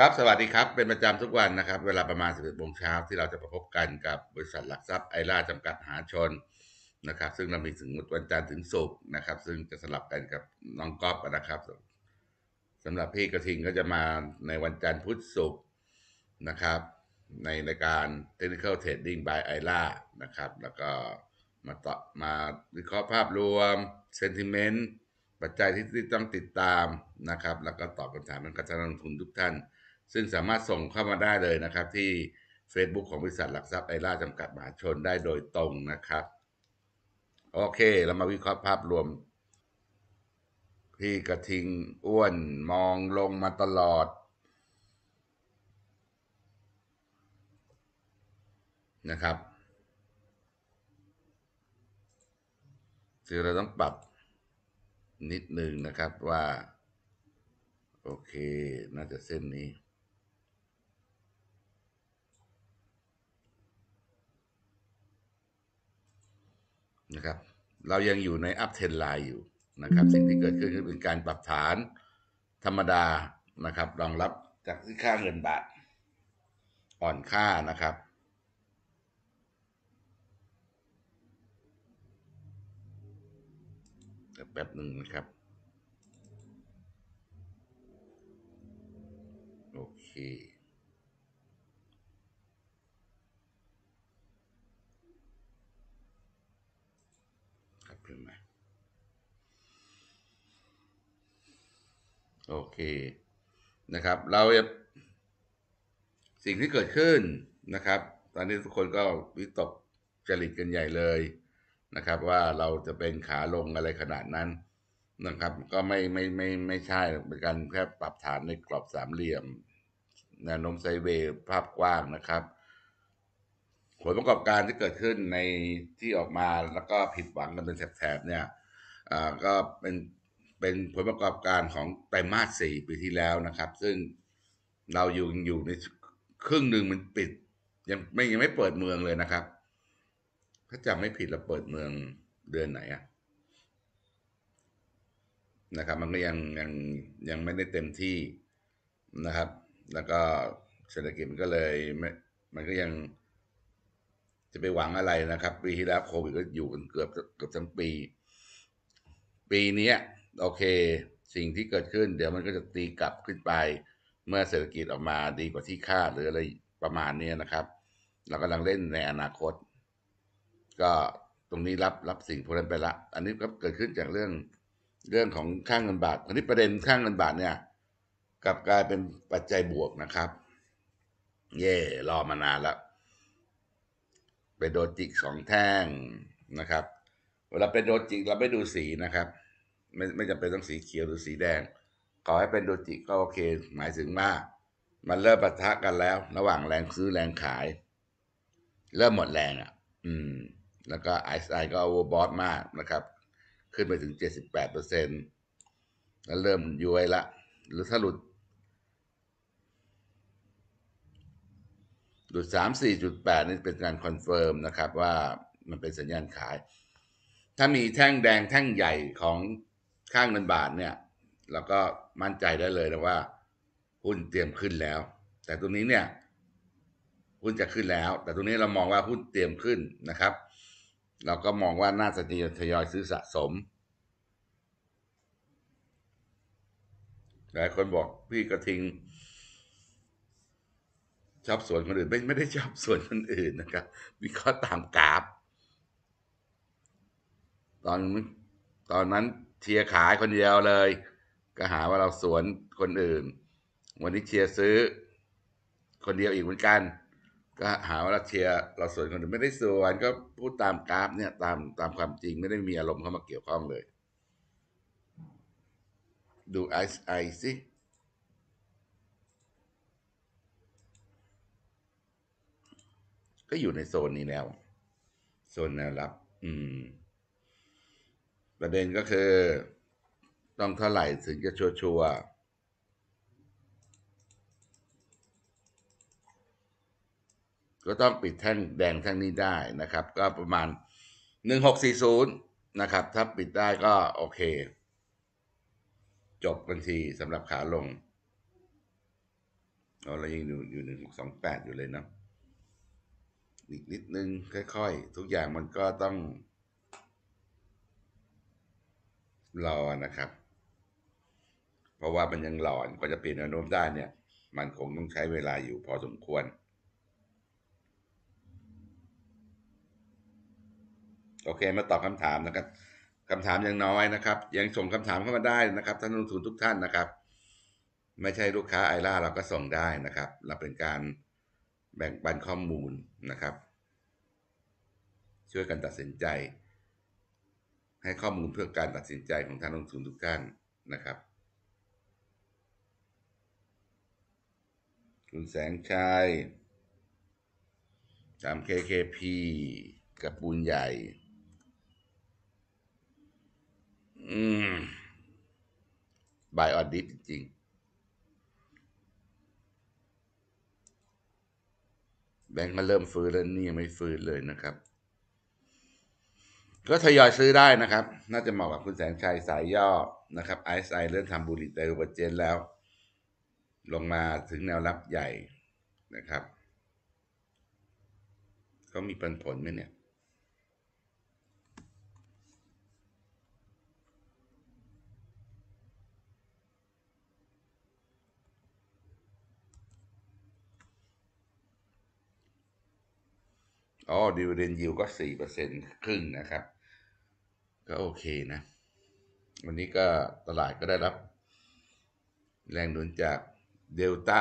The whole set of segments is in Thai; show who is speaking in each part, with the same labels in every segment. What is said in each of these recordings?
Speaker 1: ครับ สวัสดีครับ เป็นประจำทุกวันนะครับ เวลาประมาณ 11โมงเช้าที่เราจะประพบกันกับบริษัทหลักทรัพย์ไอร่าจำกัดมหาชนนะครับ ซึ่งเรามีถึงวันจันทร์ถึงศุกร์นะครับ ซึ่งจะสลับกันกับน้องก๊อฟนะครับสำหรับพี่กระทิงก็จะมาในวันจันทร์พุธศุกร์นะครับ ในรายการ Technical Trading by i r a นะครับ แล้วก็มาต่อมาวิเคราะห์ภาพรวม Sentiment ปัจจัยที่ต้องติดตามนะครับ แล้วก็ตอบคำถามนัการลงทุนทุกท่าน ซึ่งสามารถส่งเข้ามาได้เลยนะครับ ที่ Facebook ของบริษัทหลักทรัพย์ไอร่าจำกัดมหาชนได้โดยตรงนะครับ โอเค เรามาวิเคราะห์ภาพรวม พี่กระทิงอ้วนมองลงมาตลอดนะครับ คือเราต้องปรับนิดหนึ่งนะครับว่า โอเค น่าจะเส้นนี้ นะครับ เรายังอยู่ในอัพเทนไลน์อยู่นะครับ สิ่งที่เกิดขึ้นคือเป็นการปรับฐานธรรมดานะครับรองรับจากที่ค่าเงินบาท อ่อนค่านะครับแป๊บหนึ่งนะครับ โอเค ครับเพื่อนไหมโอเคนะครับ เราสิ่งที่เกิดขึ้นนะครับ ตอนนี้ทุกคนก็วิตกจริตกันใหญ่เลยนะครับ ว่าเราจะเป็นขาลงอะไรขนาดนั้นนะครับ ก็ไม่ไม่ไม่ไม่ใช่เป็นการแค่ปรับฐานในกรอบสามเหลี่ยมแนวโน้มไซเวย์ภาพกว้างนะครับ ผลประกอบการที่เกิดขึ้นในที่ออกมาแล้วก็ผิดหวังกันเป็นแถบๆเนี่ยก็เป็นเป็นผลประกอบการของไตรมาสสี่ปีที่แล้วนะครับ ซึ่งเราอยู่อยู่ในครึ่งหนึ่งมันปิด ยังไม่ยังไม่เปิดเมืองเลยนะครับ ถ้าจำไม่ผิดเราเปิดเมืองเดือนไหนอะนะครับ มันก็ยังยังยังไม่ได้เต็มที่นะครับ แล้วก็เศรษฐกิจมันก็เลยไม่มันก็ยัง จะไปหวังอะไรนะครับ ปีที่แล้วโควิดก็อยู่กันเกือบเกือบทั้งปี ปีนี้โอเค สิ่งที่เกิดขึ้น เดี๋ยวมันก็จะตีกลับขึ้นไป เมื่อเศรษฐกิจออกมาดีกว่าที่คาดหรืออะไรประมาณนี้นะครับ เรากำลังเล่นในอนาคต ก็ตรงนี้รับรับสิ่งพวกนั้นไปละ อันนี้ก็เกิดขึ้นจากเรื่องเรื่องของค่างเงินบาทอันนี้ประเด็นค่างเงินบาทเนี่ยกลับกลายเป็นปัจจัยบวกนะครับ เย่รอมานานแล้ว ไปโดจิกสองแท่งนะครับ เวลาเป็นโดจิกเราไม่ดูสีนะครับ ไม่ไม่จำเป็นต้องสีเขียวหรือสีแดง ขอให้เป็น Doji ก็โอเค หมายถึงว่ามันเริ่มปะทะกันแล้ว ระหว่างแรงซื้อแรงขาย เริ่มหมดแรงอะ อืม แล้วก็ไอซ์ไอก็โอเวอร์บอสมากนะครับ ขึ้นไปถึง78%แล้วเริ่มย้วยละ หรือถ้าหลุด หลุด34.8นี่เป็นการ confirm นะครับว่ามันเป็นสัญญาณขาย ถ้ามีแท่งแดงแท่งใหญ่ของข้างเงินบาทเนี่ยเราก็มั่นใจได้เลยนะว่าหุ้นเตรียมขึ้นแล้ว แต่ตรงนี้เนี่ยหุ้นจะขึ้นแล้ว แต่ตรงนี้เรามองว่าหุ้นเตรียมขึ้นนะครับ เราก็มองว่าน่าจะทยอยซื้อสะสมหลายคนบอกพี่กระทิง ชอบส่วนคนอื่นไม่ไม่ได้ชอบส่วนคนอื่นนะครับวิเคราะห์ตามกราฟ ตอนตอนนั้นเชียร์ขายคนเดียวเลย ก็หาว่าเราสวนคนอื่น วันนี้เชียร์ซื้อ คนเดียวอีกเหมือนกัน ก็หาว่าเราเชียร์เราสวนคนอื่นไม่ได้สวนก็พูดตามกราฟเนี่ยตามตามความจริงไม่ได้มีอารมณ์เข้ามาเกี่ยวข้องเลย ดูไอซ์ไอซิ ก็อยู่ในโซนนี้แล้ว โซนแนวรับ อืม ประเด็นก็คือ ต้องเท่าไหร่ถึงจะชัวร์ก็ต้องปิดแท่งแดงแท่งนี้ได้นะครับ ก็ประมาณ1640นะครับ ถ้าปิดได้ก็โอเค จบบัญชีสำหรับขาลงเรายังอยู่อยู่หนึ่งหกสองแปดอยู่เลยเนาะ อีกนิดนึงค่อยๆ ทุกอย่างมันก็ต้อง รอนะครับ เพราะว่ามันยังหลอนกว่าจะเปลี่ยนแนวโน้มได้เนี่ย มันคงต้องใช้เวลาอยู่พอสมควร โอเคมาตอบคำถามนะครับคำถามยังน้อยนะครับ ยังส่งคำถามเข้ามาได้นะครับท่านลงทุนทุกท่านนะครับ ไม่ใช่ลูกค้าไอร่าเราก็ส่งได้นะครับเราเป็นการ แบ่งปันข้อมูลนะครับ ช่วยกันตัดสินใจ ให้ข้อมูลเพื่อการตัดสินใจของท่านลงทุนทุกท่านนะครับ คุณแสงชัยสาม KKP กับปูนใหญ่ อืม buy on dip จริง แบงก์ก็เริ่มฟื้นแล้วนี่ยังไม่ฟื้นเลยนะครับ ก็ทยอยซื้อได้นะครับ น่าจะเหมาะกับคุณแสงชัยสายย่อนะครับไอซ์ไอเริ่มทำบุหรี่ไตรโอเวอร์เจนแล้ว ลงมาถึงแนวรับใหญ่นะครับเขามีปันผลไหมเนี่ย อ๋อดิวเดนยิวก็สี่เปอร์เซ็นครึ่งนะครับ ก็โอเคนะ วันนี้ก็ตลาดก็ได้รับ แรงหนุนจากเดลต้า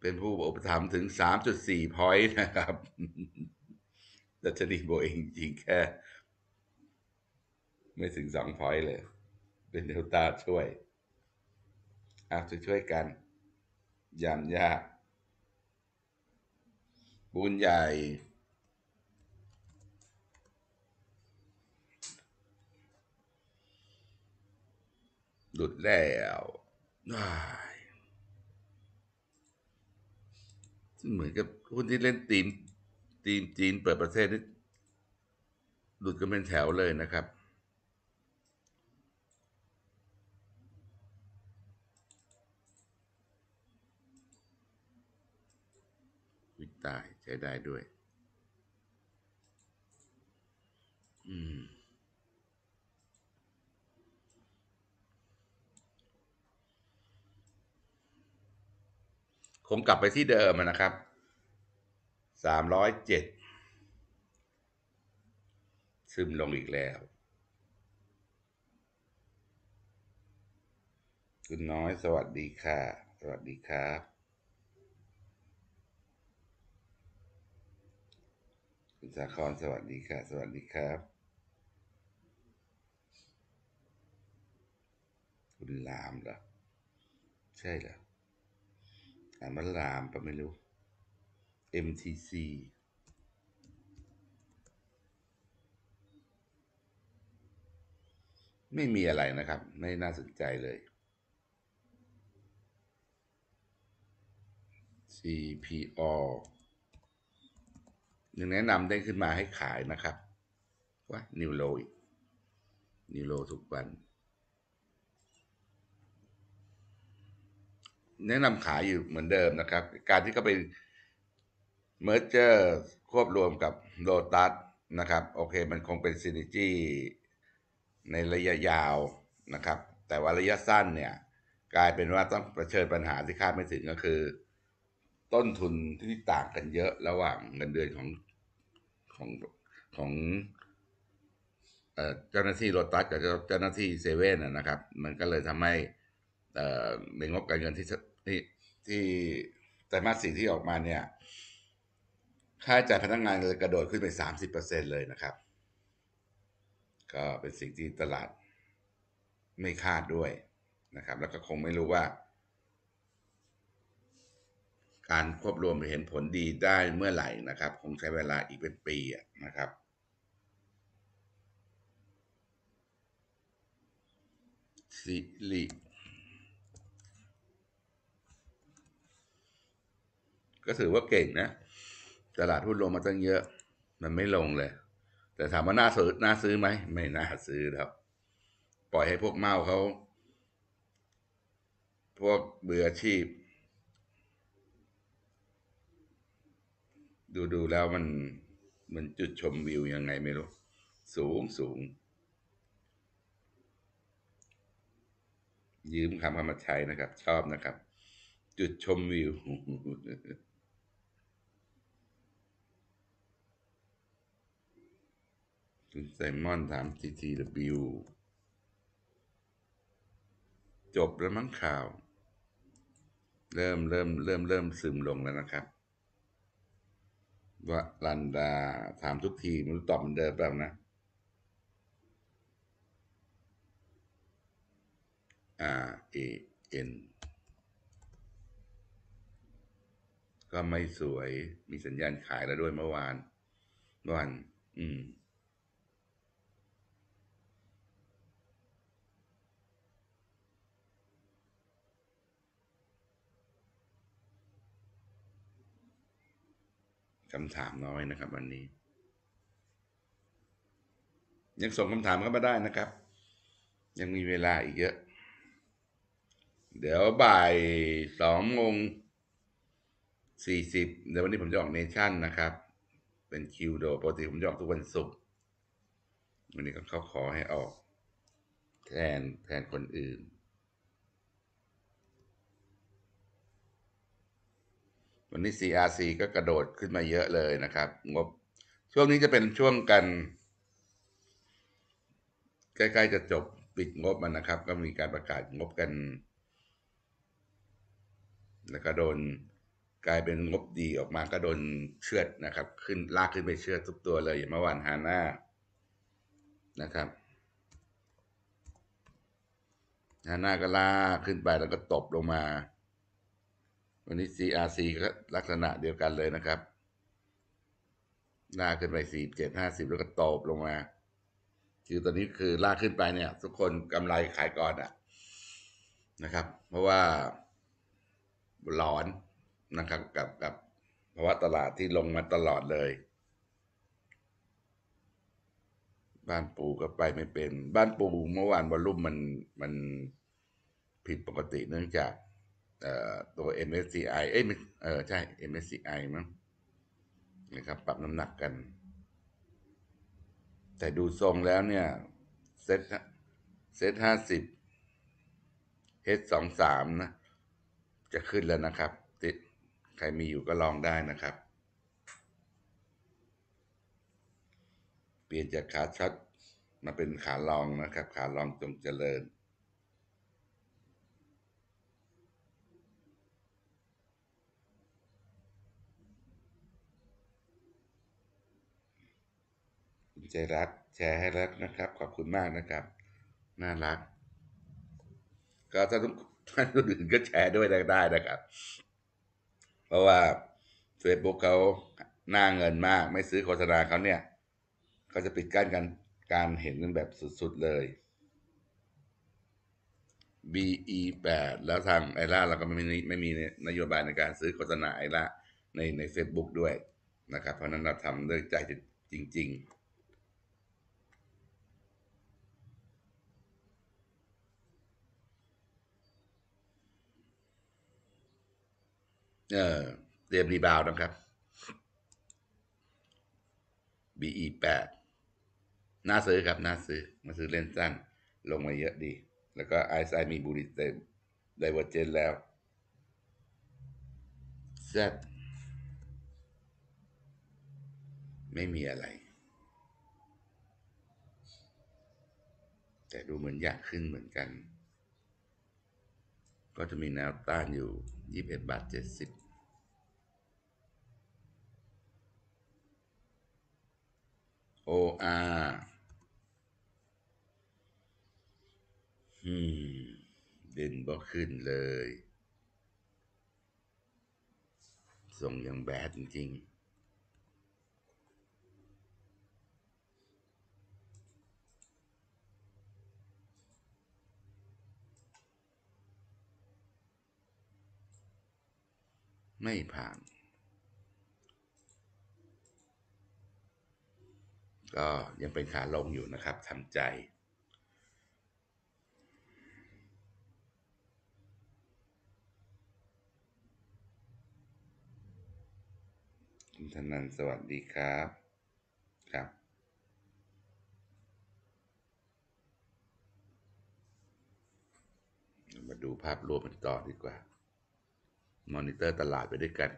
Speaker 1: เป็นผู้อุปถัมภ์ถึงสามจุดสี่พอยต์นะครับดัชนีโบเองจริงแค่ ไม่ถึงสองพอยต์เลย เป็นเดลต้าช่วยอาจะช่วยกันยามยาก ปูนใหญ่ หลุดแล้วเหมือนกับคนที่เล่นทีมทีมจีนเปิดประเทศนี่หลุดกันเป็นแถวเลยนะครับตาย ช้ได้ด้วย อืม คงกลับไปที่เดิมนะครับ สามร้อยเจ็ดซึมลงอีกแล้ว คุณน้อยสวัสดีค่ะ สวัสดีครับ คุณสาครสวัสดีค่ะ สวัสดีครับ คุณลามเหรอ ใช่เหรออ่านมันลามปะไม่รู้ MTC ไม่มีอะไรนะครับ ไม่น่าสนใจเลย CPALL ยังแนะนำได้ขึ้นมาให้ขายนะครับว่า new low อีก new low ทุกวัน แนะนำขายอยู่เหมือนเดิมนะครับ การที่เขาไป merger ควบรวมกับโ o ตัสนะครับ โอเค มันคงเป็น synergy ในระยะยาวนะครับ แต่ว่าระยะสั้นเนี่ย กลายเป็นว่าต้องเผชิญปัญหาที่คาดไม่ถึงก็คือ ต้นทุนที่ต่างกันเยอะระหว่างเงินเดือนของ ของของเจ้าหน้าที่โ o ตัสกับเจ้าหน้าที่เซเว่นนะครับ มันก็เลยทำให้ในงบการเงินที่ที่ที่แต่มาสสี่ที่ออกมาเนี่ย ค่าจ่ายพนักงานเลยกระโดดขึ้นไปสามสิบเปอร์เซ็นเลยนะครับ ก็เป็นสิ่งที่ตลาดไม่คาดด้วยนะครับ แล้วก็คงไม่รู้ว่า การควบรวมเห็นผลดีได้เมื่อไหร่นะครับ คงใช้เวลาอีกเป็นปีนะครับสิริก็ถือว่าเก่งนะ ตลาดหุ้นลงมาตั้งเยอะ มันไม่ลงเลย แต่ถามว่าน่าซื้อน่าซื้อไหม ไม่น่าซื้อครับ ปล่อยให้พวกเมาเขา พวกเบืออาชีพ ดูดูแล้วมันมันจุดชมวิวยังไงไม่รู้ สูงสูง ยืมคำคำมาใช้นะครับ ชอบนะครับ จุดชมวิว คุณไซมอนถาม TTW จบแล้วมั้งข่าว เริ่มเริ่มเริ่มเริ่มซึมลงแล้วนะครับ ว่าลันดาถามทุกทีมันตอบเหมือนเดิมแบบนะ R A N ก็ไม่สวยมีสัญญาณขายแล้วด้วยเมื่อวานเมื่อวาน อืม คำถามน้อยนะครับ วันนี้ ยังส่งคำถามเข้ามาได้นะครับ ยังมีเวลาอีกเยอะ เดี๋ยวบ่ายสองโมงสี่สิบเดี๋ยววันนี้ผมจะออกเนชั่นนะครับ เป็นคิวโดปกติผมจะออกทุกวันศุกร์วันนี้ก็เขาขอให้ออก แทนแทนคนอื่น วันนี้ CRC ก็กระโดดขึ้นมาเยอะเลยนะครับ งบ ช่วงนี้จะเป็นช่วงกัน ใกล้ๆจะจบปิดงบมันนะครับ ก็มีการประกาศงบกัน แล้วก็โดนกลายเป็นงบดีออกมาก็โดนเชือดนะครับ ขึ้นลากขึ้นไปเชือดทุกตัวเลยอย่างเมื่อวานฮาน่านะครับฮาน่าก็ลากขึ้นไปแล้วก็ตบลงมา วันนี้ CRC ก็ลักษณะเดียวกันเลยนะครับลากขึ้นไปสี่เจ็ดห้าสิบแล้วก็ตบลงมา คือตอนนี้คือลากขึ้นไปเนี่ย ทุกคนกำไรขายก่อนอะนะครับ เพราะว่าหลอนนะครับ กับกับภาวะตลาดที่ลงมาตลอดเลย บ้านปูก็ไปไม่เป็น บ้านปูเมื่อวานวอลุ่มมันมันผิดปกติเนื่องจาก ตัว MSCI เอ้ยเออใช่ MSCI มั้งนะครับ ปรับน้ำหนักกัน แต่ดูทรงแล้วเนี่ยเซ็ตเซ็ตห้าสิบเฮสองสามนะ จะขึ้นแล้วนะครับ ติดใครมีอยู่ก็ลองได้นะครับ เปลี่ยนจากขาช็อตมาเป็นขาลองนะครับ ขาลองจงเจริญ ใจรัก แชร์ให้แล้วนะครับ ขอบคุณมากนะครับ น่ารัก ก็ถ้าทุกท่านอื่นก็แชร์ด้วยได้นะครับ เพราะว่า Facebook เขาหน้าเงินมาก ไม่ซื้อโฆษณาเขาเนี่ยเขาจะปิดกั้นกันการเห็นกันแบบสุดๆเลย BE 8แล้วทางไอร่าเราก็ไม่มีไม่มีนโยบายในการซื้อโฆษณาไอร่าในใน Facebook ด้วยนะครับ เพราะนั้นเราทำด้วยใจจริง ๆ เออเตรียมรีบาวนะครับ BE 8น่าซื้อครับน่าซื้อมาซื้อเล่นสั้น ลงมาเยอะดี แล้วก็ไอซ์ไอมีบูริเต็มไดเวอร์เจนแล้ว Z ไม่มีอะไร แต่ดูเหมือนอยากขึ้นเหมือนกัน ก็จะมีแนวต้านอยู่ 21บาท70 OR อืมเด่นบ่ขึ้นเลย ส่งอย่างแบดจริงๆ ไม่ผ่าน ก็ยังเป็นขาลงอยู่นะครับทำใจคุณธนันสวัสดีครับ ครับ มาดูภาพรวมกันต่อดีกว่า มอนิเตอร์ตลาดไปด้วยกัน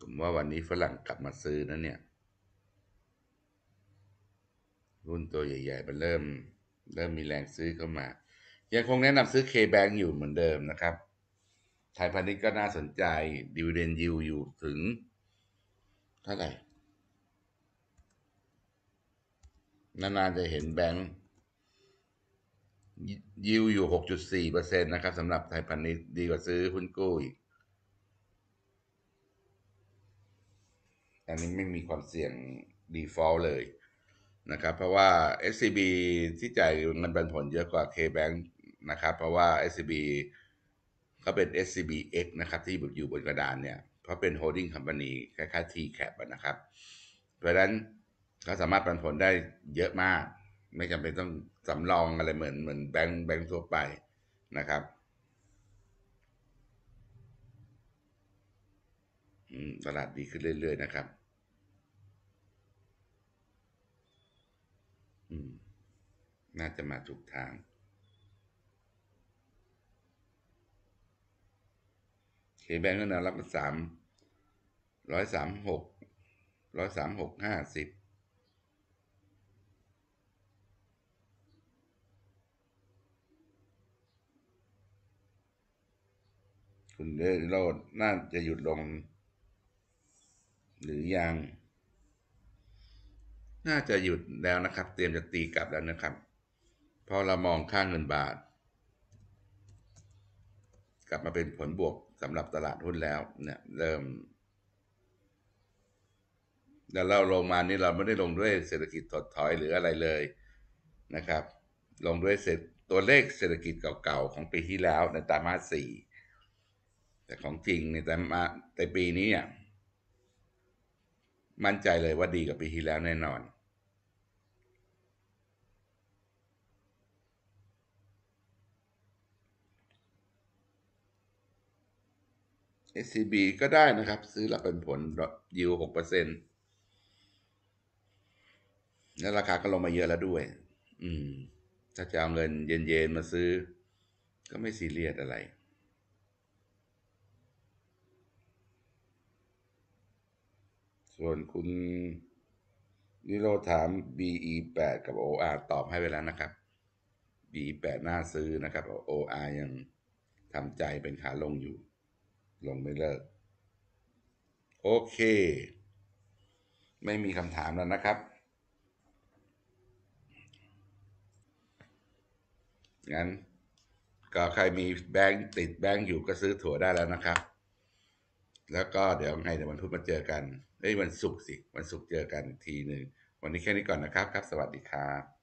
Speaker 1: ผมว่าวันนี้ฝรั่งกลับมาซื้อนะเนี่ย รุ่นตัวใหญ่ๆมันเริ่ม เริ่มมีแรงซื้อเข้ามา ยังคงแนะนำซื้อ K-Bank อยู่เหมือนเดิมนะครับไทยพาณิชย์ก็น่าสนใจดิวเดนยิวอยู่ถึง เท่าไหร่ นานๆจะเห็นแบงค์ ยิวอยู่ 6.4%นะครับสำหรับไทยพาณิชย์ดีกว่าซื้อหุ้นกู้อีก อันนี้ไม่มีความเสี่ยง default เลยนะครับ เพราะว่า SCB ที่จ่ายเงินปันผลเยอะกว่า KBank นะครับ เพราะว่า SCB เขาเป็น SCBX นะครับ ที่อยู่บนกระดานเนี่ย เพราะเป็น holding company คล้ายๆ TCAP นะครับ เพราะฉะนั้นเขาสามารถปันผลได้เยอะมาก ไม่จำเป็นต้องสำรองอะไรเหมือนเหมือนแบงค์แบงค์ทั่วไปนะครับตลาดดีขึ้นเรื่อย ๆ นะครับน่าจะมาถูกทาง เคแบงก์ก็แนวรับสามร้อยสามหกร้อยสามหกห้าสิบ คุณเดโรดน่าจะหยุดลง หรือยัง น่าจะหยุดแล้วนะครับ เตรียมจะตีกลับแล้วนะครับเพราะเรามองค่างเงินบาท กลับมาเป็นผลบวกสำหรับตลาดหุ้นแล้ว เนี่ย เริ่มแล้วเราลงมานี่เราไม่ได้ลงด้วยเศรษฐกิจถดถอยหรืออะไรเลยนะครับ ลงด้วยเศรษตัวเลขเศรษฐกิจเก่าๆของปีที่แล้วในตรมาสสี่ แต่ของจริงในแต่มาแต่ปีนี้เนี่ยมั่นใจเลยว่าดีกว่าปีที่แล้วแน่นอน SCB ก็ได้นะครับ ซื้อหลักเป็นผลยิวหกเปอร์เซ็นต์แล้วราคาก็ลงมาเยอะแล้วด้วย อืม ถ้าจะเอาเงินเย็นๆมาซื้อ ก็ไม่ซีเรียสอะไร ส่วนคุณนิโรถาม BE8 กับ OR ตอบให้ไปแล้วนะครับ BE8 น่าซื้อนะครับ OR ยังทำใจเป็นขาลงอยู่ ลงไม่เลิก โอเค ไม่มีคำถามแล้วนะครับ งั้น ก็ใครมีแบงค์ติดแบงค์อยู่ก็ซื้อถั่วได้แล้วนะครับ แล้วก็เดี๋ยวไงเดี๋ยววันพุธมาเจอกัน เอ้ยวันศุกร์สิ วันศุกร์เจอกันทีหนึ่ง วันนี้แค่นี้ก่อนนะครับครับ สวัสดีครับ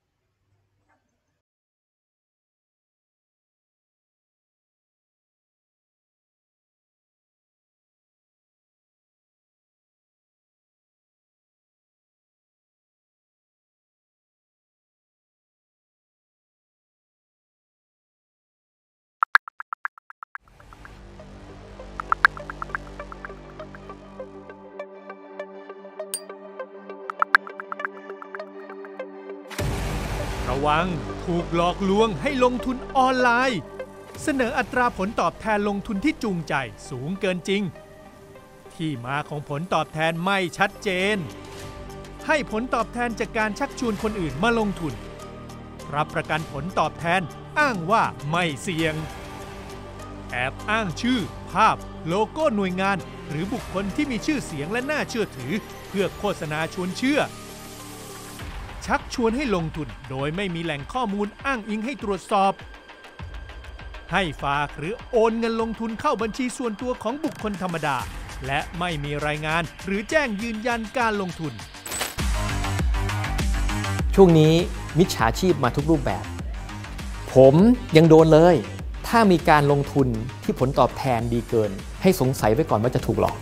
Speaker 2: วังถูกหลอกลวงให้ลงทุนออนไลน์ เสนออัตราผลตอบแทนลงทุนที่จูงใจสูงเกินจริง ที่มาของผลตอบแทนไม่ชัดเจน ให้ผลตอบแทนจากการชักชวนคนอื่นมาลงทุน รับประกันผลตอบแทนอ้างว่าไม่เสี่ยง แอบอ้างชื่อ ภาพ โลโก้หน่วยงาน หรือบุคคลที่มีชื่อเสียงและน่าเชื่อถือ เพื่อโฆษณาชวนเชื่อ ชักชวนให้ลงทุนโดยไม่มีแหล่งข้อมูลอ้างอิงให้ตรวจสอบ ให้ฝากหรือโอนเงินลงทุนเข้าบัญชีส่วนตัวของบุคคลธรรมดา และไม่มีรายงานหรือแจ้งยืนยันการลงทุน
Speaker 3: ช่วงนี้มิจฉาชีพมาทุกรูปแบบ ผมยังโดนเลย ถ้ามีการลงทุนที่ผลตอบแทนดีเกิน ให้สงสัยไว้ก่อนว่าจะถูกหลอก